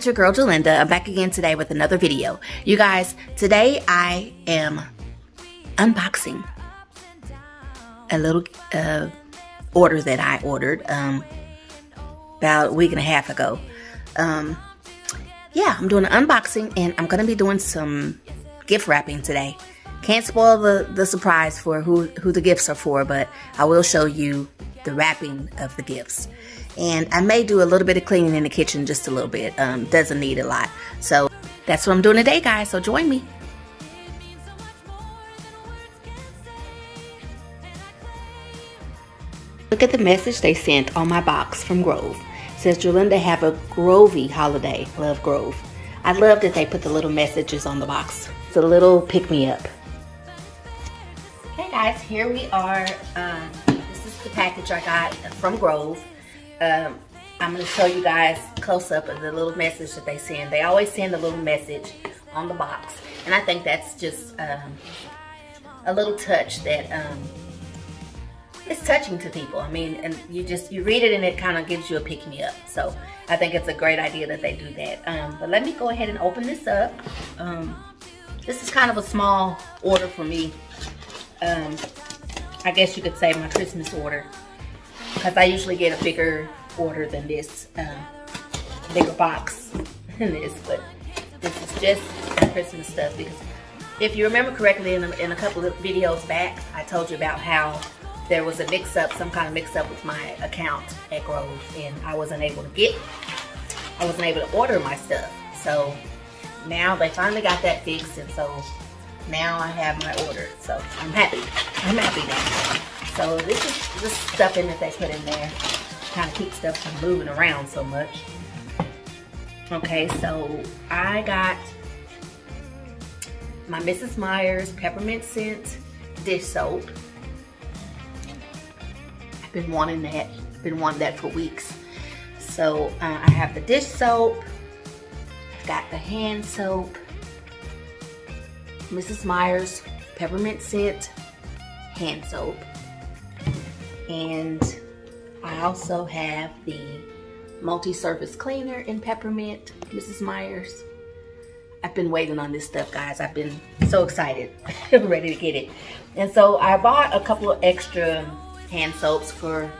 it's your girl Gerlinda. I'm back again today with another video. You guys, today I am unboxing a little uh, order that I ordered um, about a week and a half ago. Um, yeah, I'm doing an unboxing and I'm going to be doing some gift wrapping today. Can't spoil the, the surprise for who, who the gifts are for, but I will show you the wrapping of the gifts. And I may do a little bit of cleaning in the kitchen, just a little bit. Um, doesn't need a lot. So that's what I'm doing today, guys. So join me. Look at the message they sent on my box from Grove. It says, Gerlinda, have a Grovey holiday. Love Grove. I love that they put the little messages on the box. It's a little pick-me-up. Okay, guys, here we are. Um, this is the package I got from Grove. Um, I'm going to show you guys close up of the little message that they send. They always send a little message on the box. And I think that's just um, a little touch that um, it's touching to people. I mean, and you just, you read it and it kind of gives you a pick me up. So I think it's a great idea that they do that. Um, but let me go ahead and open this up. Um, this is kind of a small order for me. Um, I guess you could say my Christmas order. Because I usually get a bigger order than this, um, bigger box than this. But this is just Christmas stuff. Because if you remember correctly in a, in a couple of videos back, I told you about how there was a mix-up, some kind of mix-up with my account at Grove, and I wasn't able to get, I wasn't able to order my stuff. So now they finally got that fixed, and so now I have my order. So I'm happy. I'm happy now. So this is this stuffing that they put in there, kind of keep stuff from moving around so much. Okay, so I got my Mrs. Meyer's peppermint scent dish soap. I've been wanting that. Been wanting that for weeks. So uh, I have the dish soap. I've got the hand soap. Mrs. Meyer's peppermint scent hand soap. And I also have the multi-surface cleaner in peppermint, Mrs. Meyer's. I've been waiting on this stuff, guys. I've been so excited. Ready to get it. And so I bought a couple of extra hand soaps for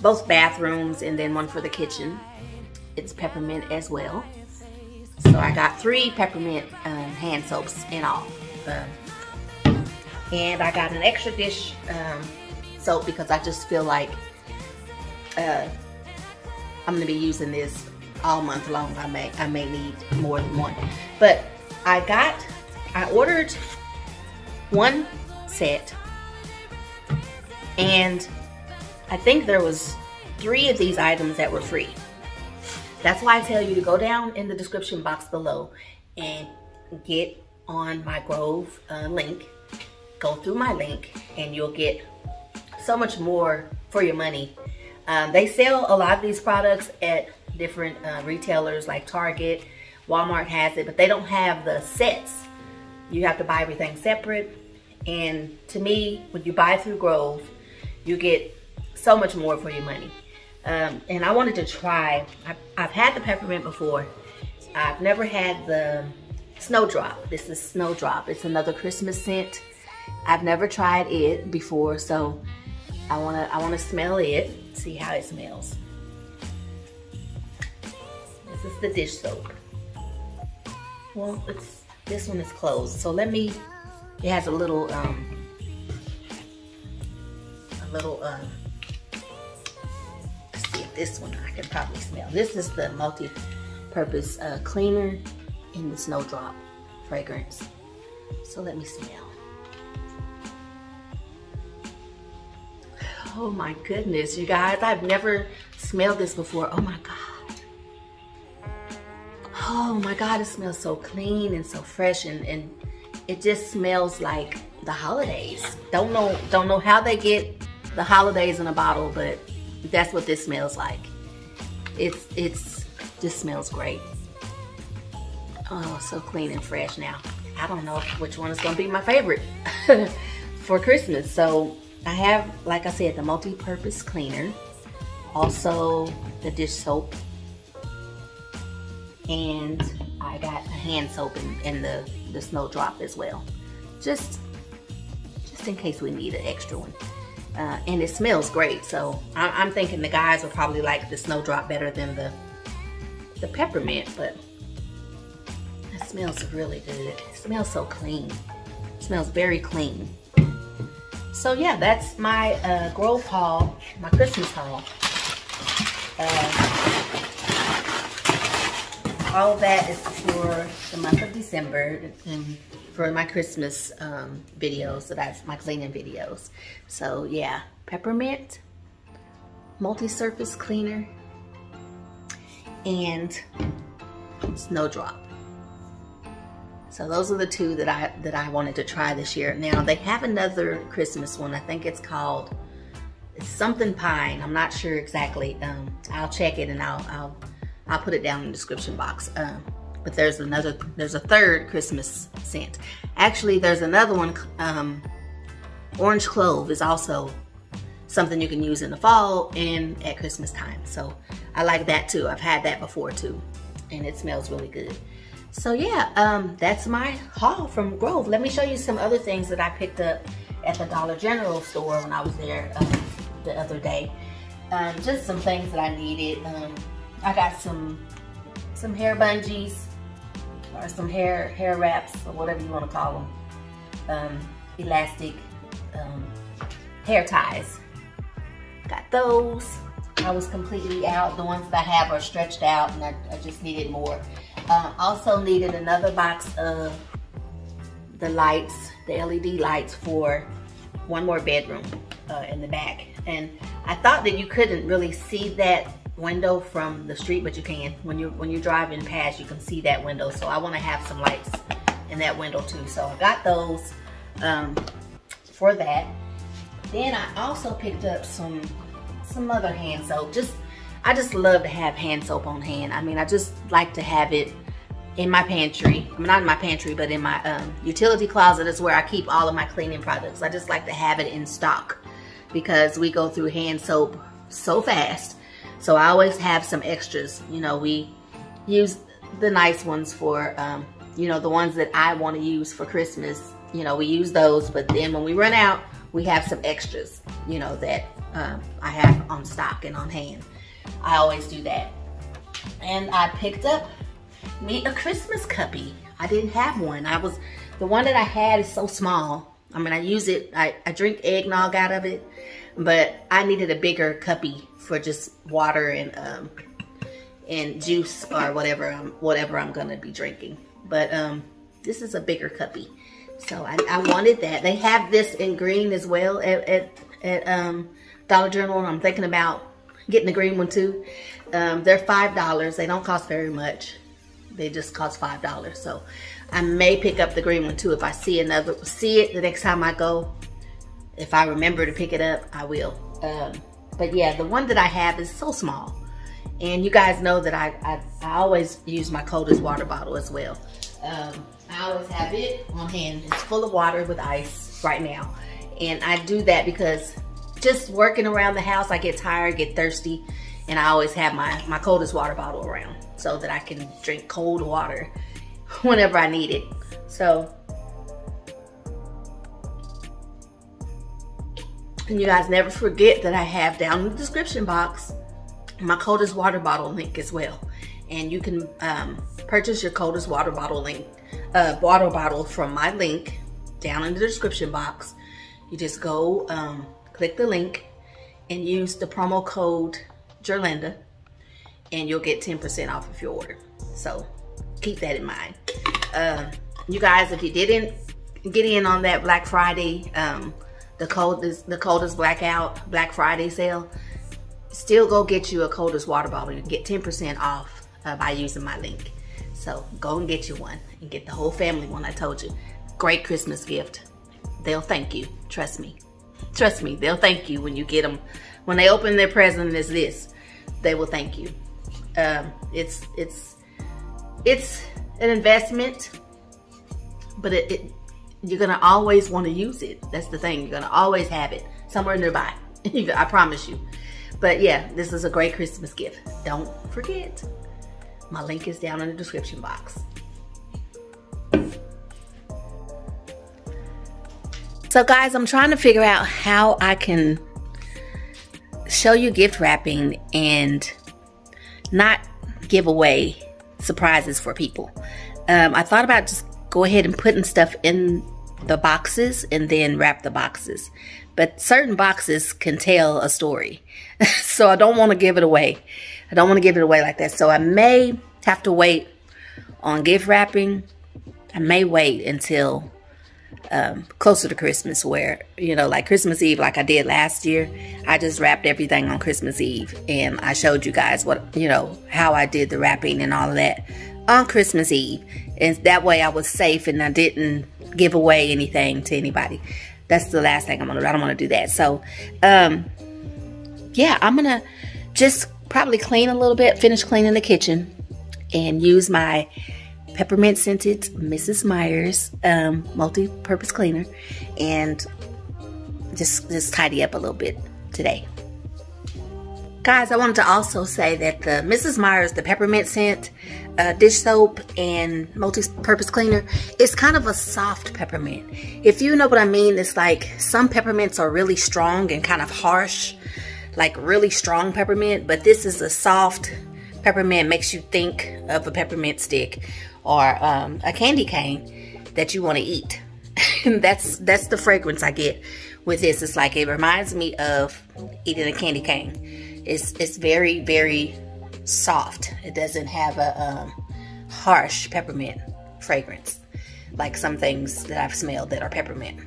both bathrooms and then one for the kitchen. It's peppermint as well. So I got three peppermint um, hand soaps in all. Um, and I got an extra dish um, soap because I just feel like uh, I'm going to be using this all month long. I may, I may need more than one. But I got, I ordered one set and I think there was three of these items that were free. That's why I tell you to go down in the description box below and get on my Grove uh, link. Go through my link and you'll get so much more for your money. Um, they sell a lot of these products at different uh, retailers like Target, Walmart has it, but they don't have the sets. You have to buy everything separate. And to me, when you buy through Grove, you get so much more for your money. Um, and I wanted to try, I've, I've, had the peppermint before. I've never had the Snowdrop. This is Snowdrop. It's another Christmas scent. I've never tried it before, so I wanna, I wanna smell it, see how it smells. This is the dish soap. Well, it's, this one is closed, so let me, it has a little, um, a little, um, let's see if this one I can probably smell. This is the multi-purpose uh, cleaner in the Snowdrop fragrance. So let me smell. Oh my goodness, you guys, I've never smelled this before. Oh my God. Oh my God, it smells so clean and so fresh and, and it just smells like the holidays. Don't know, don't know how they get the holidays in a bottle, but that's what this smells like. It's, it's, just smells great. Oh, so clean and fresh now. I don't know which one is gonna be my favorite for Christmas. So I have, like I said, the multi-purpose cleaner. Also the dish soap. And I got a hand soap and, in the, the snowdrop as well. Just, just in case we need an extra one. Uh, and it smells great. So I, am thinking the guys will probably like the snowdrop better than the the peppermint, but it smells really good. It smells so clean. It smells very clean. So yeah, that's my uh, Grove haul, my Christmas haul. Uh, all that is for the month of December and for my Christmas um, videos that I've, my cleaning videos. So yeah, peppermint, multi-surface cleaner, and snowdrop. So those are the two that I that I wanted to try this year. Now they have another Christmas one. I think it's called it's something pine. I'm not sure exactly. Um, I'll check it and I'll I'll I'll put it down in the description box. Um, but there's another there's a third Christmas scent. Actually, there's another one. Um, orange clove is also something you can use in the fall and at Christmas time. So I like that too. I've had that before too, and it smells really good. So yeah, um, that's my haul from Grove. Let me show you some other things that I picked up at the Dollar General store when I was there um, the other day. Um, just some things that I needed. Um, I got some some hair bungees or some hair hair wraps or whatever you want to call them. Um, elastic um, hair ties. Got those. I was completely out. The ones that I have are stretched out and I, I just needed more. Uh, also needed another box of the lights, the LED lights for one more bedroom uh, in the back. And I thought that you couldn't really see that window from the street, but you can. When you're, when you're driving past, you can see that window. So I want to have some lights in that window too. So I got those um, for that. Then I also picked up some some other hand soap. Just I just love to have hand soap on hand. I mean, I just like to have it in my pantry. I mean, not in my pantry, but in my um, utility closet is where I keep all of my cleaning products. I just like to have it in stock because we go through hand soap so fast. So I always have some extras. You know, we use the nice ones for, um, you know, the ones that I want to use for Christmas. You know, we use those, but then when we run out, we have some extras, you know, that um, I have on stock and on hand. I always do that. And I picked up me a Christmas cuppy. I didn't have one. I was, the one that I had is so small. I mean, I use it, I, I drink eggnog out of it, but I needed a bigger cuppy for just water and um, and juice or whatever I'm, whatever I'm gonna be drinking. But um, this is a bigger cuppy. So I, I wanted that. They have this in green as well at, at, at um, Dollar General. I'm thinking about getting the green one too. Um, they're $5. They don't cost very much. They just cost $5. So I may pick up the green one too if I see another, see it the next time I go. If I remember to pick it up, I will. Um, but yeah, the one that I have is so small. And you guys know that I, I, I always use my coldest water bottle as well. Um, I always have it on hand. It's full of water with ice right now. And I do that because just working around the house, I get tired, get thirsty, and I always have my, my coldest water bottle around so that I can drink cold water whenever I need it. So, and you guys never forget that I have down in the description box my coldest water bottle link as well. And you can um, purchase your coldest water bottle link, uh, water bottle from my link down in the description box. You just go um, click the link and use the promo code Gerlinda and you'll get 10% off of your order. So keep that in mind. Uh, you guys, if you didn't get in on that Black Friday, um, the coldest, the coldest blackout Black Friday sale, still go get you a coldest water bottle. You can get 10% off uh, by using my link. So go and get you one and get the whole family one I told you. Great Christmas gift. They'll thank you. Trust me. Trust me, they'll thank you when you get them. When they open their present as this, they will thank you. Um, it's it's it's an investment, but it, it you're gonna always want to use it. That's the thing. You're gonna always have it somewhere nearby. I promise you. But yeah, this is a great Christmas gift. Don't forget. My link is down in the description box. So guys, I'm trying to figure out how I can show you gift wrapping and not give away surprises for people. Um, I thought about just go ahead and putting stuff in the boxes and then wrap the boxes. But certain boxes can tell a story. so I don't want to give it away. I don't want to give it away like that. So I may have to wait on gift wrapping. I may wait until um, closer to Christmas where, you know, like Christmas Eve, like I did last year, I just wrapped everything on Christmas Eve. And I showed you guys what, you know, how I did the wrapping and all of that on Christmas Eve. And that way I was safe and I didn't give away anything to anybody. That's the last thing I'm going to do. I don't want to do that. So, um, yeah, I'm going to just probably clean a little bit, finish cleaning the kitchen and use my peppermint scented Mrs. Meyer's um, multi-purpose cleaner and just, just tidy up a little bit today. Guys, I wanted to also say that the Mrs. Meyer's, the peppermint scent, uh, dish soap and multi-purpose cleaner, it's kind of a soft peppermint. If you know what I mean, it's like some peppermints are really strong and kind of harsh, like really strong peppermint, but this is a soft peppermint, makes you think of a peppermint stick or um, a candy cane that you want to eat. that's that's the fragrance I get with this. It's like it reminds me of eating a candy cane. It's it's very very soft. It doesn't have a um, harsh peppermint fragrance like some things that I've smelled that are peppermint.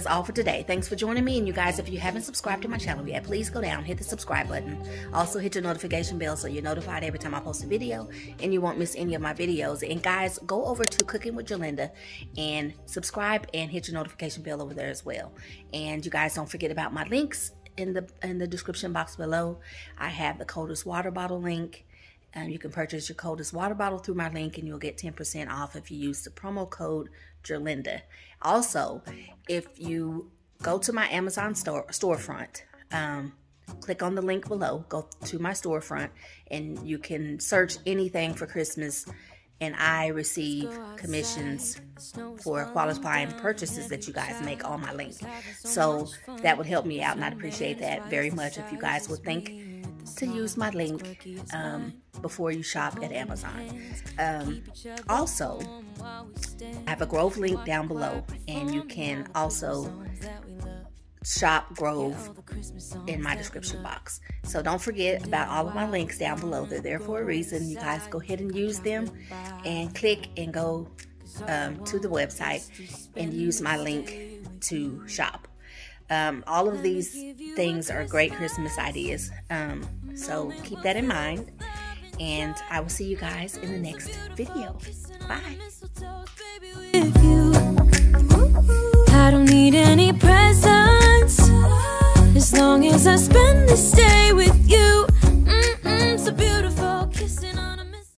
That's all for today. Thanks for joining me. And you guys, if you haven't subscribed to my channel yet, please go down, hit the subscribe button. Also, hit your notification bell so you're notified every time I post a video and you won't miss any of my videos. And guys, go over to Cooking with Gerlinda and subscribe and hit your notification bell over there as well. And you guys don't forget about my links in the in the description box below. I have the coldest water bottle link. Um, you can purchase your coldest water bottle through my link and you'll get 10% off if you use the promo code Gerlinda. Also, if you go to my Amazon store storefront, um, click on the link below, go to my storefront, and you can search anything for Christmas. And I receive commissions for qualifying purchases that you guys make on my link. So that would help me out, and I'd appreciate that very much if you guys would think to use my link um, before you shop at Amazon. Um, also, I have a Grove link down below, and you can also shop Grove in my description box. So don't forget about all of my links down below. They're there for a reason. You guys go ahead and use them and click and go um, to the website and use my link to shop. Um, all of these things are great Christmas ideas. Um, so keep that in mind. And I will see you guys in the next video. Bye.